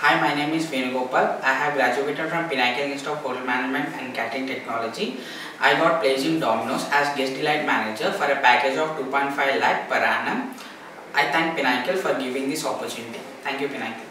Hi, my name is Venugopal. I have graduated from Pinnacle Institute of Hotel Management and Catering Technology. I got placed in Domino's as guest delight manager for a package of 2.5 lakh per annum. I thank Pinnacle for giving this opportunity. Thank you, Pinnacle.